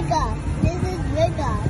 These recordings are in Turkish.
bigger. This is bigger.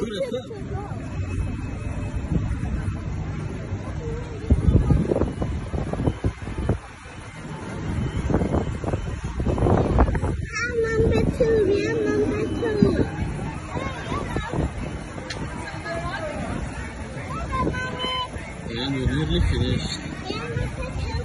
Burası And we need to finish.